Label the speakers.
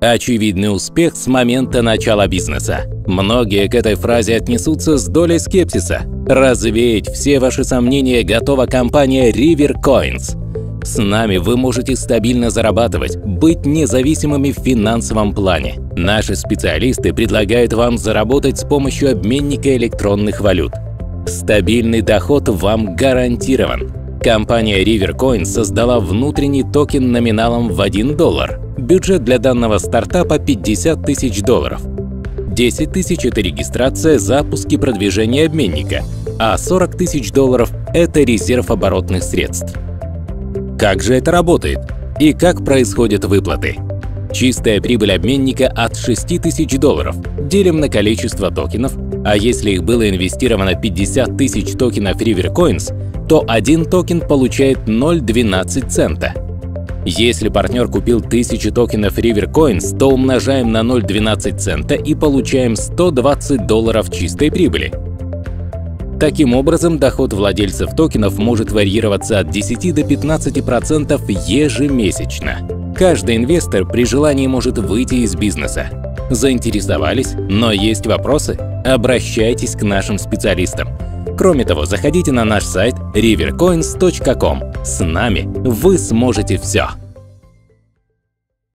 Speaker 1: Очевидный успех с момента начала бизнеса. Многие к этой фразе отнесутся с долей скепсиса. Развеять все ваши сомнения готова компания River Coins. С нами вы можете стабильно зарабатывать, быть независимыми в финансовом плане. Наши специалисты предлагают вам заработать с помощью обменника электронных валют. Стабильный доход вам гарантирован. Компания Rivercoin создала внутренний токен номиналом в 1 доллар. Бюджет для данного стартапа 50 тысяч долларов. 10 тысяч – это регистрация, запуск и продвижение обменника, а 40 тысяч долларов – это резерв оборотных средств. Как же это работает? И как происходят выплаты? Чистая прибыль обменника от 6 тысяч долларов. Делим на количество токенов, а если их было инвестировано 50 тысяч токенов Rivercoins, то один токен получает 0,12 цента. Если партнер купил 1000 токенов Rivercoins, то умножаем на 0,12 цента и получаем 120 долларов чистой прибыли. Таким образом, доход владельцев токенов может варьироваться от 10 до 15% ежемесячно. Каждый инвестор при желании может выйти из бизнеса. Заинтересовались, но есть вопросы? Обращайтесь к нашим специалистам. Кроме того, заходите на наш сайт rivercoins.com. С нами вы сможете все.